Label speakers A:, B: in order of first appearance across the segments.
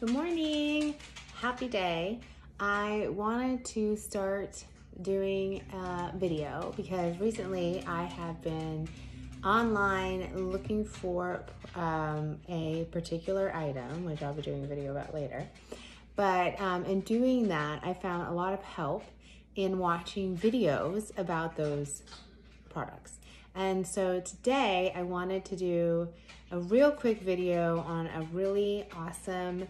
A: Good morning. Happy day. I wanted to start doing a video because recently I have been online looking for um, a particular item, which I'll be doing a video about later. But um, in doing that, I found a lot of help in watching videos about those products. And so today I wanted to do a real quick video on a really awesome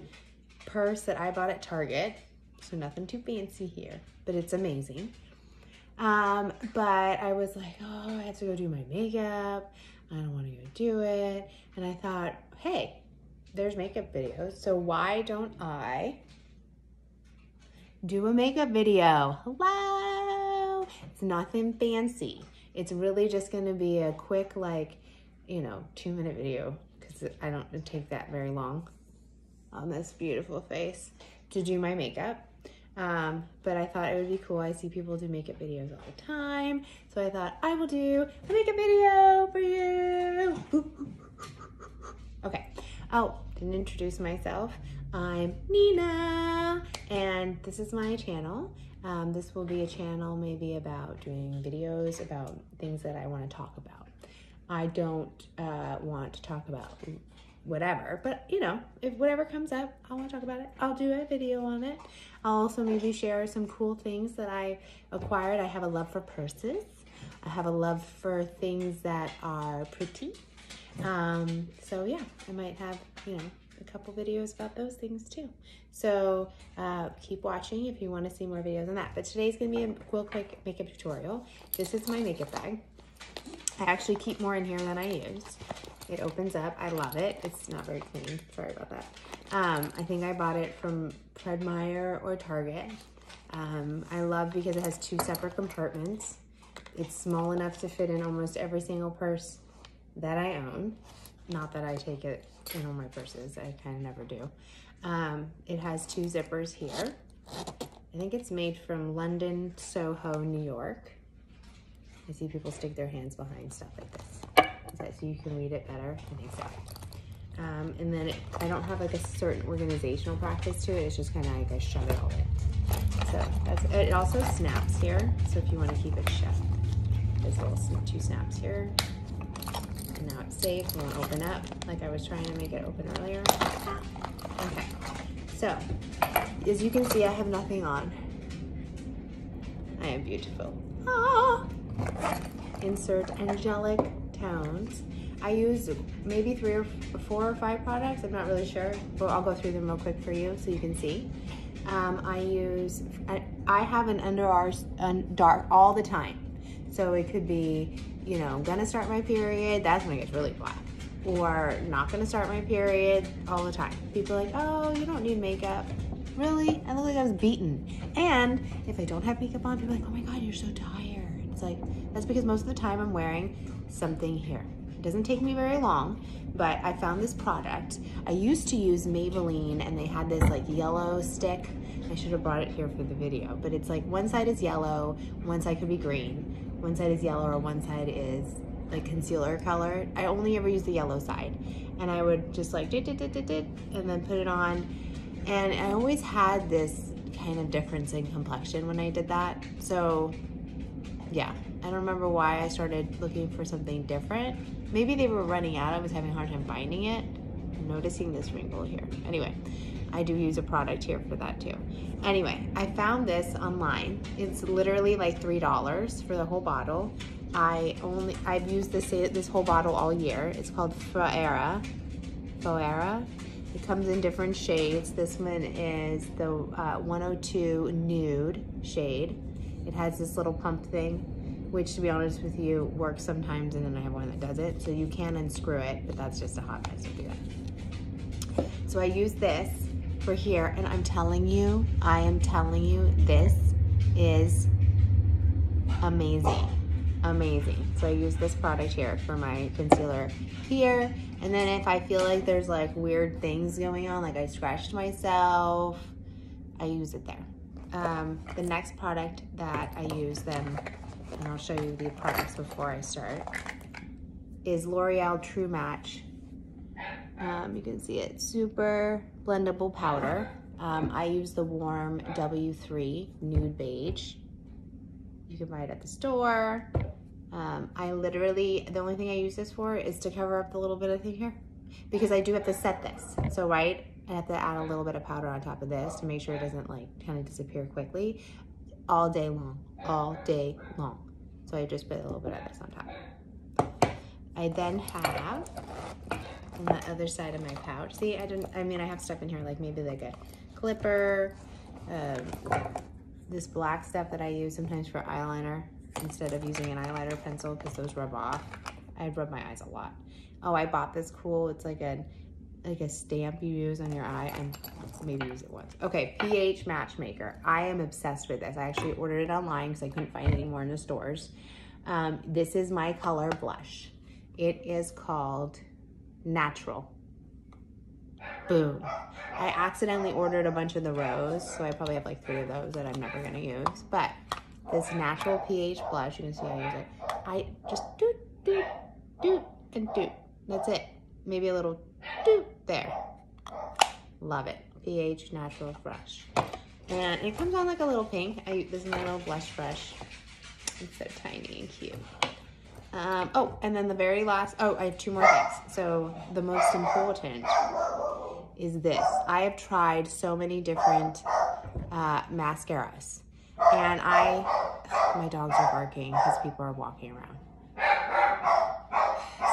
A: purse that I bought at Target. So nothing too fancy here, but it's amazing. Um, but I was like, oh, I have to go do my makeup. I don't want to go do it. And I thought, hey, there's makeup videos. So why don't I do a makeup video? Hello. It's nothing fancy. It's really just going to be a quick, like, you know, two minute video because I don't take that very long on this beautiful face to do my makeup. Um, but I thought it would be cool. I see people do makeup videos all the time. So I thought I will do a makeup video for you. Okay. Oh, didn't introduce myself. I'm Nina and this is my channel. Um, this will be a channel maybe about doing videos about things that I want to talk about. I don't uh, want to talk about whatever. But you know, if whatever comes up, I want to talk about it. I'll do a video on it. I'll also maybe share some cool things that I acquired. I have a love for purses. I have a love for things that are pretty. Um, so yeah, I might have, you know, a couple videos about those things too. So uh, keep watching if you want to see more videos on that. But today's going to be a real quick makeup tutorial. This is my makeup bag. I actually keep more in here than I use. It opens up. I love it. It's not very clean. Sorry about that. Um, I think I bought it from Fred Meyer or Target. Um, I love because it has two separate compartments. It's small enough to fit in almost every single purse that I own. Not that I take it in all my purses. I kind of never do. Um, it has two zippers here. I think it's made from London, Soho, New York. I see people stick their hands behind stuff like this. Is that so you can read it better? I think so. Um, and then it, I don't have like a certain organizational practice to it. It's just kind of like I shove it all in. So that's, it also snaps here. So if you want to keep it shut, there's little two snaps here. And now it's safe. It won't open up like I was trying to make it open earlier. Okay. So as you can see, I have nothing on. I am beautiful. Ah! Insert angelic tones. I use maybe three or four or five products. I'm not really sure, but I'll go through them real quick for you so you can see. Um, I use, I, have an under arms dark all the time. So it could be, you know, I'm gonna start my period, that's when it gets really black. Or not gonna start my period all the time. People are like, oh, you don't need makeup. Really? I look like I was beaten. And if I don't have makeup on, people are like, oh my God, you're so tired. It's like, that's because most of the time I'm wearing something here. It doesn't take me very long, but I found this product. I used to use Maybelline and they had this like yellow stick. I should have brought it here for the video, but it's like one side is yellow, one side could be green, one side is yellow or one side is like concealer color. I only ever use the yellow side. And I would just like dit, dit, dit, dit, dit, and then put it on. And I always had this kind of difference in complexion when I did that. So yeah, I don't remember why I started looking for something different. Maybe they were running out. I was having a hard time finding it. I'm noticing this wrinkle here. Anyway, I do use a product here for that too. Anyway, I found this online. It's literally like $3 for the whole bottle. I only, I've used this, this whole bottle all year. It's called Foera. Foera. It comes in different shades. This one is the uh, 102 Nude shade. It has this little pump thing, which to be honest with you, works sometimes and then I have one that does it. So you can unscrew it, but that's just a hot mess do that. So I use this for here and I'm telling you, I am telling you, this is amazing amazing. So I use this product here for my concealer here. And then if I feel like there's like weird things going on, like I scratched myself, I use it there. Um, the next product that I use then, and I'll show you the products before I start, is L'Oreal True Match Um, you can see it, super blendable powder. Um, I use the Warm W3 Nude Beige. You can buy it at the store. Um, I literally, the only thing I use this for is to cover up the little bit of thing here because I do have to set this. So right, I have to add a little bit of powder on top of this to make sure it doesn't like kind of disappear quickly all day long, all day long. So I just put a little bit of this on top. I then have on the other side of my pouch. See, I didn't, I mean, I have stuff in here like maybe like a clipper, um, this black stuff that I use sometimes for eyeliner instead of using an eyeliner pencil because those rub off. I rub my eyes a lot. Oh, I bought this cool, it's like a like a stamp you use on your eye and maybe use it once. Okay, pH Matchmaker. I am obsessed with this. I actually ordered it online because I couldn't find any more in the stores. Um, this is my color blush. It is called Natural. Boom. I accidentally ordered a bunch of the rose, so I probably have like three of those that I'm never gonna use. But this natural pH blush, you can see I use it. I just do, do, do, and do. That's it. Maybe a little do there. Love it. pH Natural Brush. And it comes on like a little pink. I, this is my little blush brush. It's so tiny and cute. Um, oh, and then the very last, oh, I have two more things. So the most important is this. I have tried so many different uh, mascaras. And I, my dogs are barking because people are walking around.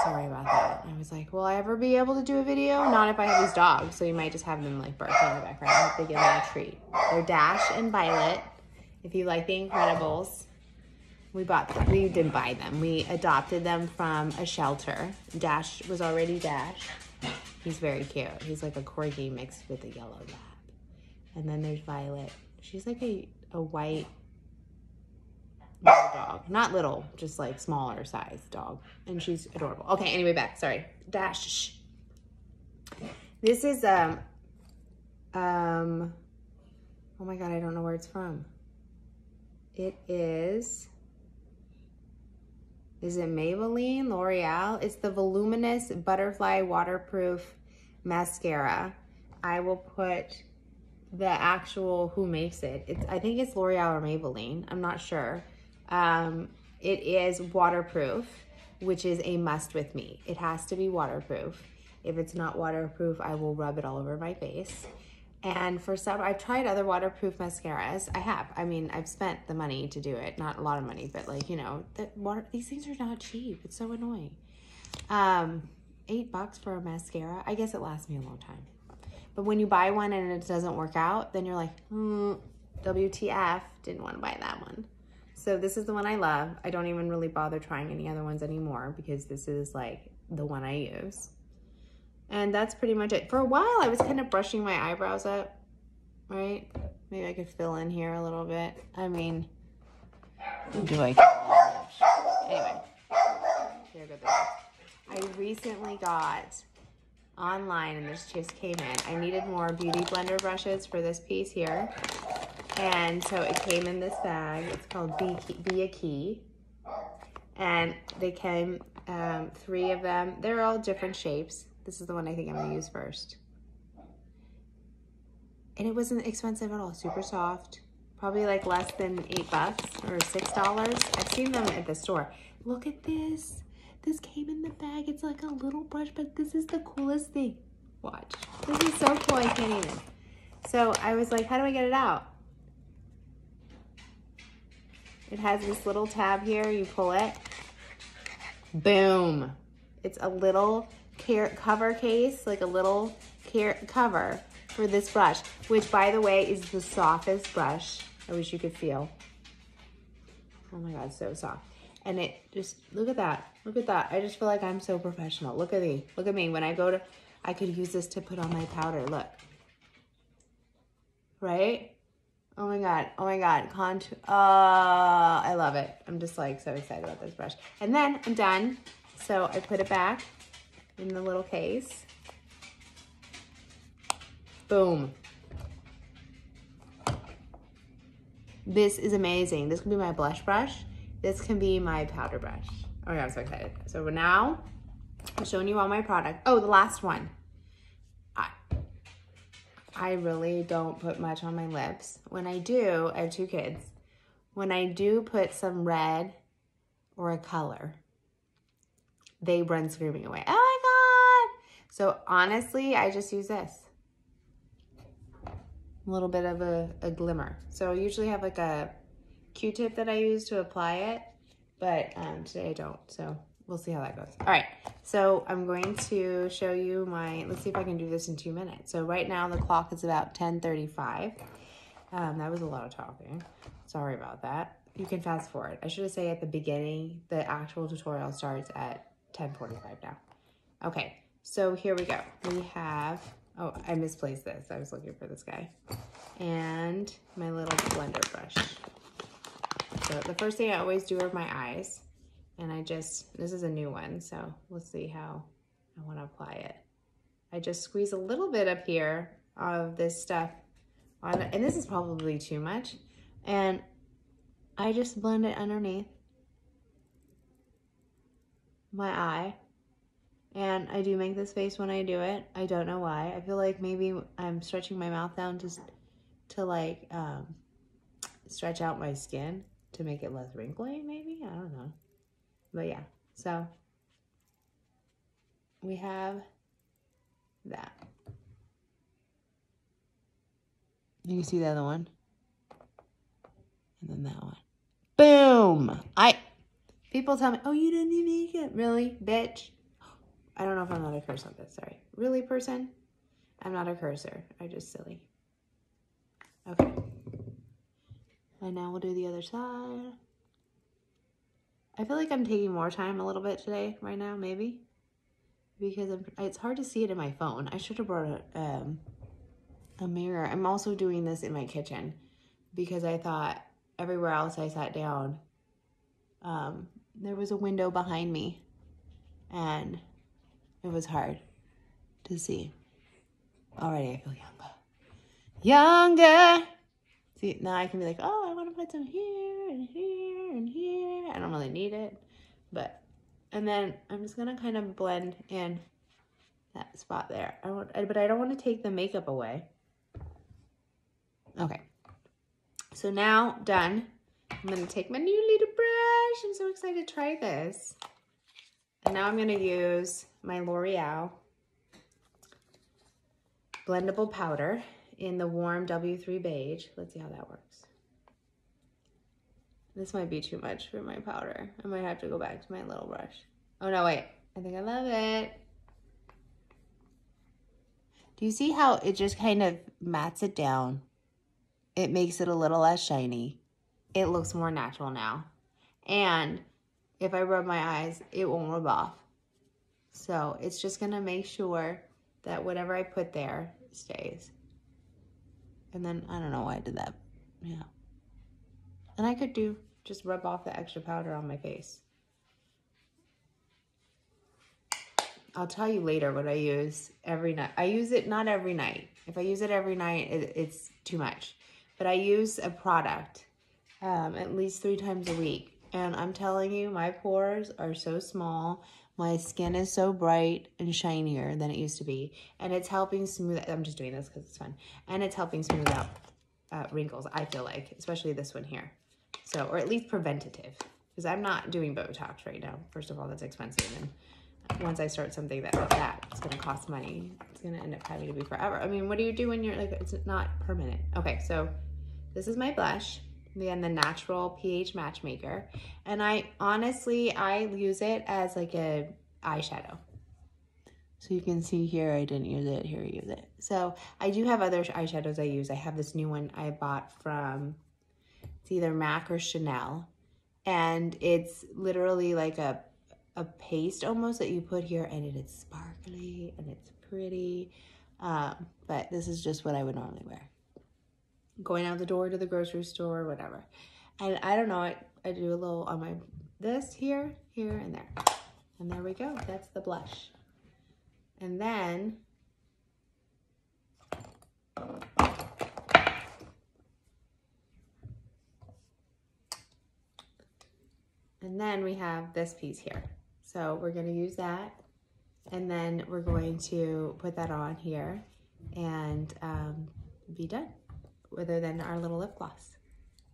A: Sorry about that. I was like, will I ever be able to do a video? Not if I have these dogs. So you might just have them like barking in the background. They give them a treat. They're Dash and Violet. If you like The Incredibles, we bought them. We didn't buy them. We adopted them from a shelter. Dash was already Dash. He's very cute. He's like a corgi mixed with a yellow lab. And then there's Violet. She's like a, a white little dog. Not little, just like smaller size dog. And she's adorable. Okay, anyway, back. Sorry. Dash. Shh. This is, um, um, oh my God, I don't know where it's from. It is, is it Maybelline, L'Oreal? It's the Voluminous Butterfly Waterproof Mascara. I will put the actual who makes it. It's I think it's L'Oreal or Maybelline. I'm not sure. Um, it is waterproof, which is a must with me. It has to be waterproof. If it's not waterproof, I will rub it all over my face. And for some, I've tried other waterproof mascaras. I have. I mean, I've spent the money to do it. Not a lot of money, but like, you know, water, these things are not cheap. It's so annoying. Um, eight bucks for a mascara. I guess it lasts me a long time. But when you buy one and it doesn't work out, then you're like, hmm, WTF, didn't want to buy that one. So this is the one I love. I don't even really bother trying any other ones anymore because this is like the one I use. And that's pretty much it. For a while, I was kind of brushing my eyebrows up, right? Maybe I could fill in here a little bit. I mean, do I? Anyway, there go I recently got online, and this just came in. I needed more beauty blender brushes for this piece here. And so it came in this bag. It's called Be, Beakey. And they came, um, three of them. They're all different shapes. This is the one I think I'm gonna use first. And it wasn't expensive at all, super soft. Probably like less than eight bucks or six dollars. I've seen them at the store. Look at this. This came in the bag. It's like a little brush, but this is the coolest thing. Watch. This is so cool, I can't even. So I was like, how do I get it out? It has this little tab here. You pull it. Boom. It's a little care cover case, like a little care cover for this brush, which by the way is the softest brush. I wish you could feel. Oh my God, so soft. And it just, look at that. Look at that. I just feel like I'm so professional. Look at me. Look at me. When I go to, I could use this to put on my powder. Look. Right? Oh my God. Oh my God. Contour. Uh, I love it. I'm just like so excited about this brush. And then I'm done. So I put it back in the little case. Boom. This is amazing. This can be my blush brush. This can be my powder brush. Oh my God, I'm so excited. So now I'm showing you all my product. Oh, the last one. I really don't put much on my lips. When I do, I have two kids. When I do put some red or a color, they run screaming away. Oh my God. So honestly, I just use this. A little bit of a, a glimmer. So I usually have like a Q-tip that I use to apply it, but um, today I don't. So we'll see how that goes. All right, so I'm going to show you my, let's see if I can do this in two minutes. So right now the clock is about 10.35. Um, that was a lot of talking. Sorry about that. You can fast forward. I should have said at the beginning, the actual tutorial starts at 10.45 now. Okay, so here we go. We have, oh, I misplaced this. I was looking for this guy. And my little blender brush. So the first thing I always do are my eyes. And I just, this is a new one, so we'll see how I want to apply it. I just squeeze a little bit up here of this stuff on, and this is probably too much. And I just blend it underneath my eye. And I do make this face when I do it. I don't know why. I feel like maybe I'm stretching my mouth down just to like um, stretch out my skin to make it less wrinkly, maybe? I don't know. But yeah, so we have that. You can see the other one. And then that one. Boom! I people tell me, oh you didn't even it. Really? Bitch. I don't know if I'm not a curse on this, sorry. Really, person? I'm not a cursor. I just silly. Okay. And now we'll do the other side. I feel like I'm taking more time a little bit today, right now, maybe. Because I'm, it's hard to see it in my phone. I should have brought a, um, a mirror. I'm also doing this in my kitchen because I thought everywhere else I sat down, um, there was a window behind me and it was hard to see. Already I feel younger. Younger! See, now I can be like, oh, I want to put some here and here and here. I don't really need it, but, and then I'm just going to kind of blend in that spot there. I want, but I don't want to take the makeup away. Okay. So now, done. I'm going to take my new little brush. I'm so excited to try this. And now I'm going to use my L'Oreal blendable powder in the warm W3 beige. Let's see how that works. This might be too much for my powder. I might have to go back to my little brush. Oh no, wait. I think I love it. Do you see how it just kind of mats it down? It makes it a little less shiny. It looks more natural now. And if I rub my eyes, it won't rub off. So it's just gonna make sure that whatever I put there stays. And then, I don't know why I did that. Yeah. And I could do, just rub off the extra powder on my face. I'll tell you later what I use every night. I use it not every night. If I use it every night, it, it's too much. But I use a product um, at least three times a week. And I'm telling you, my pores are so small. My skin is so bright and shinier than it used to be. And it's helping smooth, I'm just doing this because it's fun. And it's helping smooth out uh, wrinkles, I feel like, especially this one here. So, or at least preventative. Because I'm not doing Botox right now. First of all, that's expensive. And once I start something that like that, it's going to cost money. It's going to end up having to be forever. I mean, what do you do when you're like, it's not permanent. Okay, so this is my blush again the natural pH matchmaker. And I honestly I use it as like a eyeshadow. So you can see here I didn't use it here I use it. So I do have other eyeshadows I use. I have this new one I bought from it's either MAC or Chanel. And it's literally like a a paste almost that you put here and it is sparkly and it's pretty. Um, but this is just what I would normally wear going out the door to the grocery store, whatever. And I don't know, I, I do a little on my, this here, here, and there. And there we go, that's the blush. And then, and then we have this piece here. So we're gonna use that and then we're going to put that on here and um, be done other than our little lip gloss.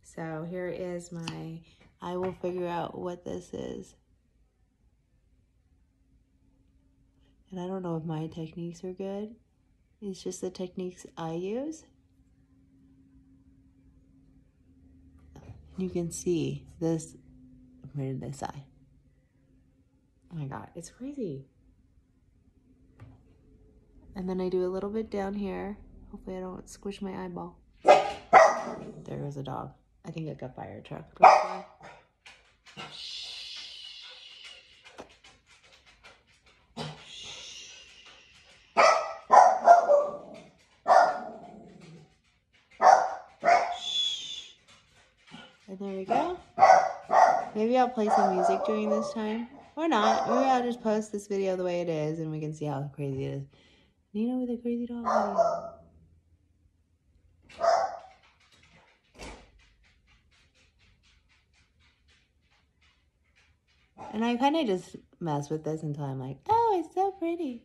A: So here is my, I will figure out what this is. And I don't know if my techniques are good. It's just the techniques I use. You can see this, where did this eye? Oh my God, it's crazy. And then I do a little bit down here. Hopefully I don't squish my eyeball. There goes a dog. I think it got fire truck. And there we go. Maybe I'll play some music during this time. Or not. Maybe I'll just post this video the way it is and we can see how crazy it is. Nina with a crazy dog And I kind of just mess with this until I'm like, oh, it's so pretty.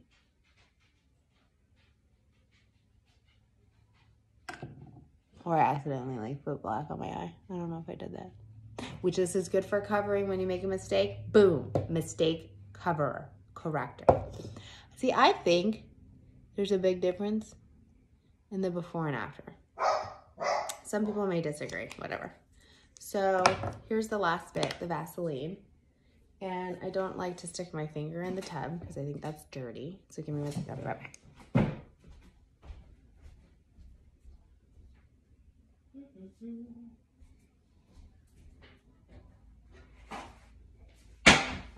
A: Or I accidentally like put black on my eye. I don't know if I did that. Which this is good for covering when you make a mistake. Boom, mistake coverer, corrector. See, I think there's a big difference in the before and after. Some people may disagree, whatever. So here's the last bit, the Vaseline. And I don't like to stick my finger in the tub because I think that's dirty. So give me one second, I'll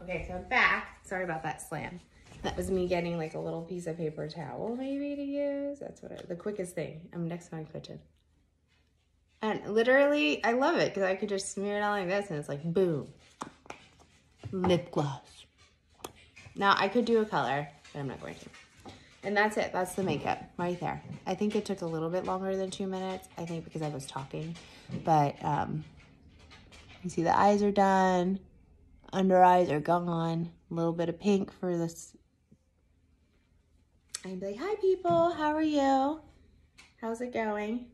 A: Okay, so I'm back. Sorry about that slam. That was me getting like a little piece of paper towel maybe to use. That's what I, the quickest thing. I'm next to my kitchen. And literally, I love it because I could just smear it on like this and it's like boom. Lip gloss. Now I could do a color, but I'm not going to. And that's it. That's the makeup right there. I think it took a little bit longer than two minutes. I think because I was talking. But um, you see the eyes are done. Under eyes are gone. A little bit of pink for this be like, hi people, how are you? How's it going?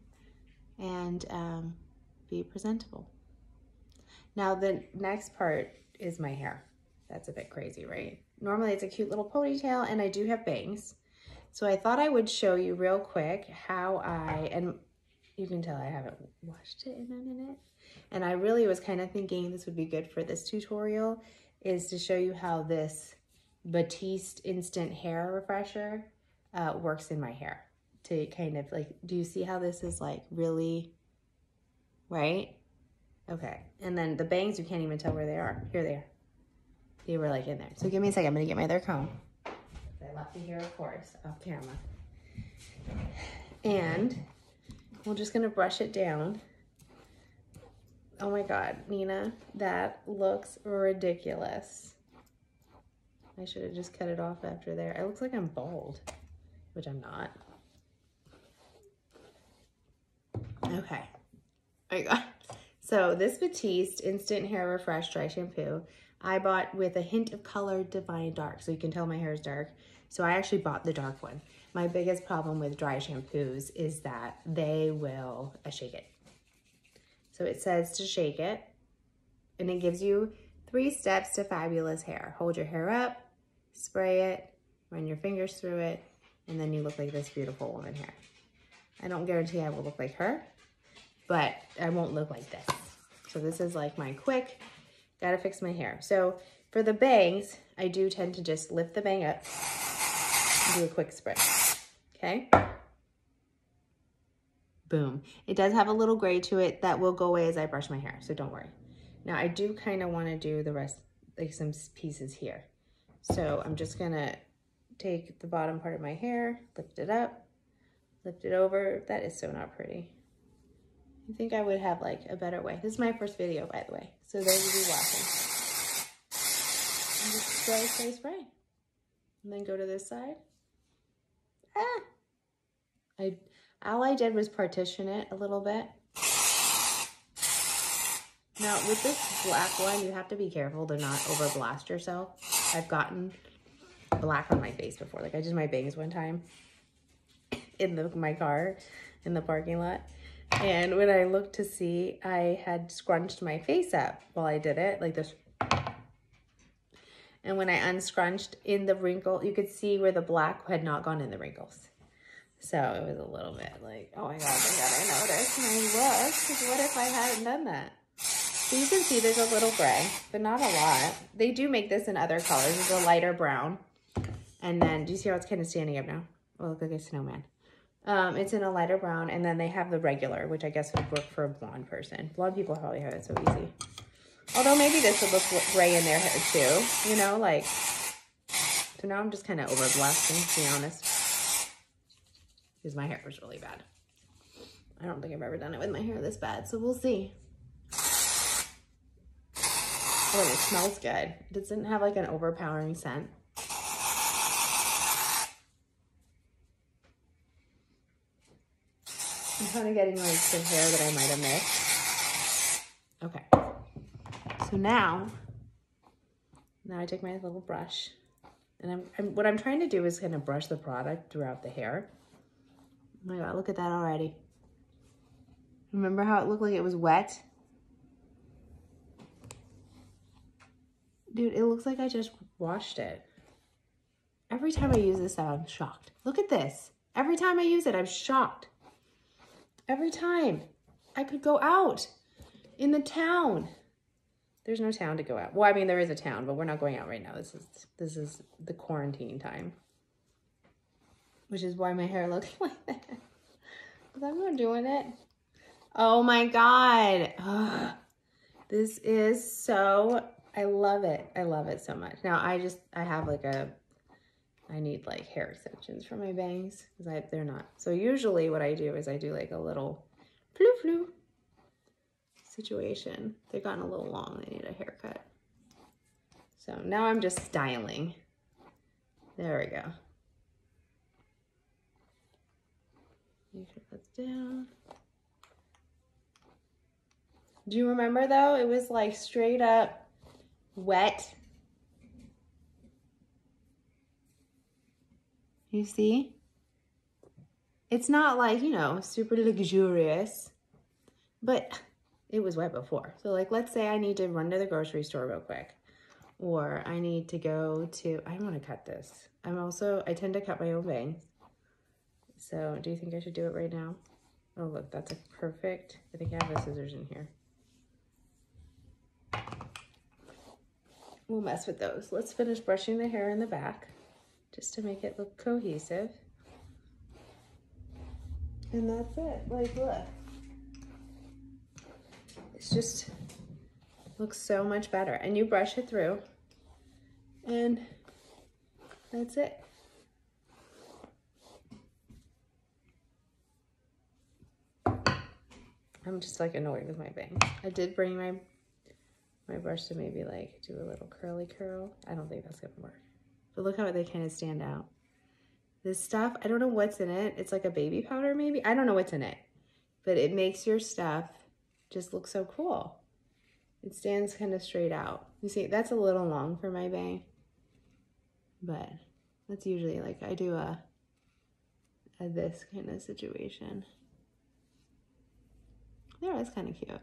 A: And um, be presentable. Now the next part is my hair. That's a bit crazy, right? Normally it's a cute little ponytail and I do have bangs. So I thought I would show you real quick how I, and you can tell I haven't washed it in a minute. And I really was kind of thinking this would be good for this tutorial is to show you how this Batiste Instant Hair Refresher uh, works in my hair to kind of like, do you see how this is like really, right? Okay, and then the bangs, you can't even tell where they are. Here they are. They were like in there. So give me a second, I'm gonna get my other comb. I left it here, of course, off camera. And we're just gonna brush it down. Oh my God, Nina, that looks ridiculous. I should have just cut it off after there. It looks like I'm bald which I'm not. Okay. I got so this Batiste Instant Hair Refresh Dry Shampoo I bought with a hint of color Divine Dark. So you can tell my hair is dark. So I actually bought the dark one. My biggest problem with dry shampoos is that they will uh, shake it. So it says to shake it and it gives you three steps to fabulous hair. Hold your hair up, spray it, run your fingers through it, and then you look like this beautiful woman here. I don't guarantee I will look like her, but I won't look like this. So this is like my quick, gotta fix my hair. So for the bangs, I do tend to just lift the bang up and do a quick spray, okay? Boom. It does have a little gray to it that will go away as I brush my hair, so don't worry. Now I do kind of want to do the rest, like some pieces here. So I'm just gonna take the bottom part of my hair, lift it up, lift it over. That is so not pretty. I think I would have like a better way. This is my first video, by the way. So those of you watching. And just spray, spray, spray. And then go to this side. Ah! I, all I did was partition it a little bit. Now, with this black one, you have to be careful to not over blast yourself. I've gotten black on my face before. Like I did my bangs one time in the my car in the parking lot. And when I looked to see, I had scrunched my face up while I did it, like this. And when I unscrunched in the wrinkle, you could see where the black had not gone in the wrinkles. So it was a little bit like, oh my God, oh thank God I noticed my look. Because what if I hadn't done that? So you can see there's a little gray, but not a lot. They do make this in other colors. It's a lighter brown. And then, do you see how it's kind of standing up now? Oh, look like a snowman. Um, it's in a lighter brown, and then they have the regular, which I guess would work for a blonde person. Blonde people probably have it so easy. Although maybe this would look gray in their hair too, you know, like, so now I'm just kind of over blushing, to be honest, because my hair was really bad. I don't think I've ever done it with my hair this bad, so we'll see. Oh, it smells good. It doesn't have like an overpowering scent. Kind of getting like the hair that I might have missed. Okay. So now, now I take my little brush and I'm, I'm, what I'm trying to do is kind of brush the product throughout the hair. Oh my God, look at that already. Remember how it looked like it was wet? Dude, it looks like I just washed it. Every time I use this, I'm shocked. Look at this. Every time I use it, I'm shocked. Every time. I could go out in the town. There's no town to go out. Well, I mean, there is a town, but we're not going out right now. This is this is the quarantine time. Which is why my hair looks like that. Because I'm not doing it. Oh my God. Ugh. This is so, I love it. I love it so much. Now I just, I have like a I need like hair extensions for my bangs because they're not. So usually what I do is I do like a little flu flu situation. They've gotten a little long. They need a haircut. So now I'm just styling. There we go. Make sure that's down. Do you remember though? It was like straight up wet You see? It's not like, you know, super luxurious, but it was wet before. So like, let's say I need to run to the grocery store real quick or I need to go to, I want to cut this. I'm also, I tend to cut my own bangs. So do you think I should do it right now? Oh, look, that's a perfect, I think I have the scissors in here. We'll mess with those. Let's finish brushing the hair in the back just to make it look cohesive. And that's it, like look. It's just, looks so much better. And you brush it through and that's it. I'm just like annoyed with my bangs. I did bring my my brush to maybe like do a little curly curl. I don't think that's gonna work. But look how they kind of stand out. This stuff, I don't know what's in it. It's like a baby powder maybe. I don't know what's in it. But it makes your stuff just look so cool. It stands kind of straight out. You see, that's a little long for my bang. But that's usually like I do a, a this kind of situation. There, that's kind of cute.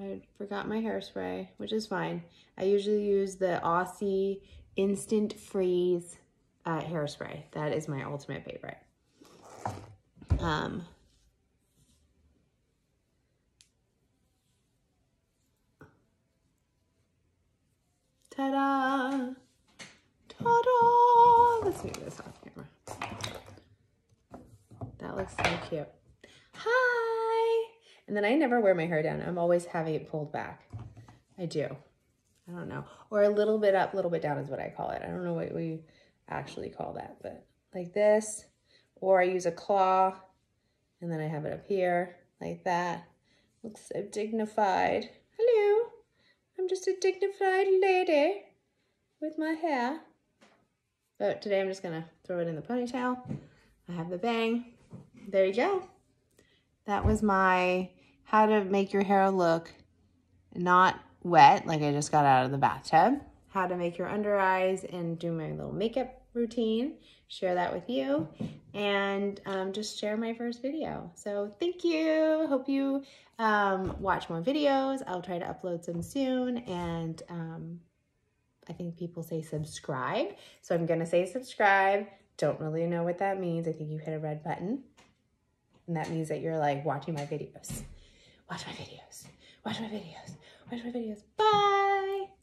A: I forgot my hairspray, which is fine. I usually use the Aussie Instant Freeze uh, hairspray. That is my ultimate favorite. Um, Ta-da! Ta-da! Let's move this off camera. That looks so cute. Hi! And then I never wear my hair down. I'm always having it pulled back. I do. I don't know. Or a little bit up, a little bit down is what I call it. I don't know what we actually call that, but like this. Or I use a claw and then I have it up here like that. Looks so dignified. Hello. I'm just a dignified lady with my hair. But today I'm just going to throw it in the ponytail. I have the bang. There you go. That was my how to make your hair look not wet, like I just got out of the bathtub. How to make your under eyes and do my little makeup routine. share that with you and um, just share my first video. So thank you. Hope you um, watch more videos. I'll try to upload some soon. And um, I think people say subscribe. So I'm going to say subscribe. Don't really know what that means. I think you hit a red button. And that means that you're like watching my videos. Watch my videos. Watch my videos. Watch my videos. Bye!